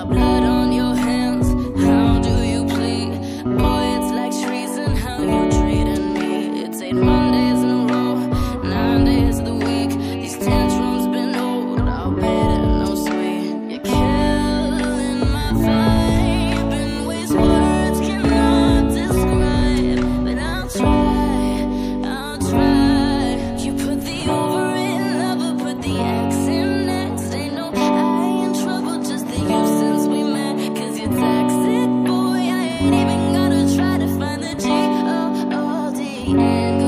hablar. End.